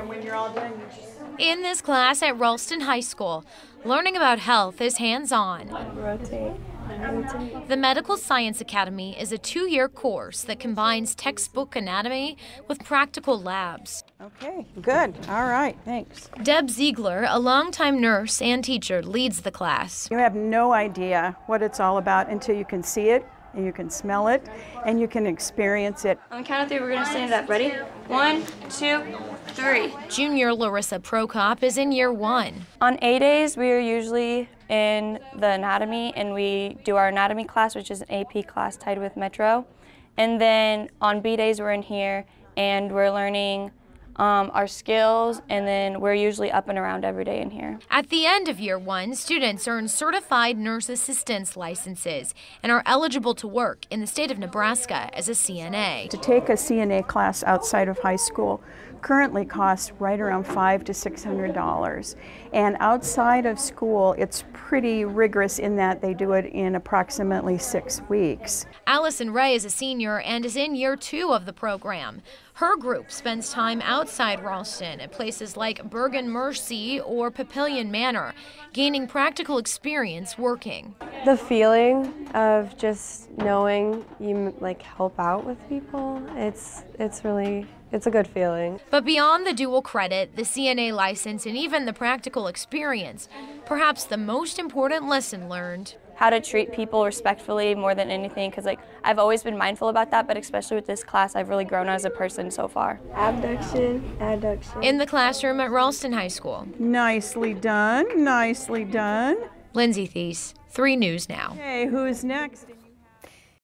And when you're all done, you just In this class at Ralston High School, learning about health is hands on. rotate. The Medical Science Academy is a two year course that combines textbook anatomy with practical labs. Okay, good. All right, thanks. Deb Ziegler, a longtime nurse and teacher, leads the class. You have no idea what it's all about until you can see it and you can smell it and you can experience it. On the count of three, we're gonna stand up. Ready? One, two, three. Junior Larissa Prokop is in year one. On A days, we are usually in the anatomy, and we do our anatomy class, which is an AP class tied with Metro. And then on B days, we're in here, and we're learning um, our skills, and then we're usually up and around every day in here. At the end of year one, students earn certified nurse assistance licenses and are eligible to work in the state of Nebraska as a CNA. To take a CNA class outside of high school currently costs right around five to six hundred dollars. And outside of school, it's pretty rigorous in that they do it in approximately six weeks. Allison Ray is a senior and is in year two of the program. Her group spends time outside Ralston at places like Bergan Mercy or Papillion Manor, gaining practical experience working. the feeling of just knowing you like help out with people it's it's really it's a good feeling But beyond the dual credit, the CNA license, and even the practical experience, perhaps the most important lesson learned How to treat people respectfully more than anything, because like I've always been mindful about that, but especially with this class, I've really grown as a person so far. abduction adduction in the classroom at Ralston High School. Nicely done, nicely done. Lindsay Thies, 3 News Now. Okay, who's next?